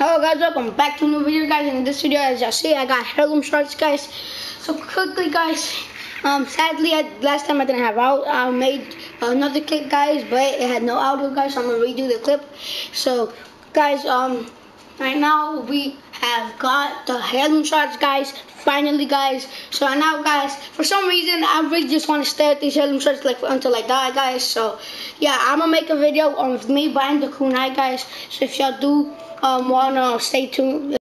Hello guys, welcome back to a new video guys. In this video, as y'all see, I got heirloom shards guys. So quickly guys, um, sadly I, last time I didn't have out, I made another clip guys, but it had no audio guys, so I'm gonna redo the clip. So guys, um, right now we have got the heirloom shards guys, finally guys. So now guys, for some reason I really just want to stay at these heirloom shards like until I die guys. So yeah, I'm gonna make a video on me buying the kunai guys. So if y'all do um, wanna stay tuned.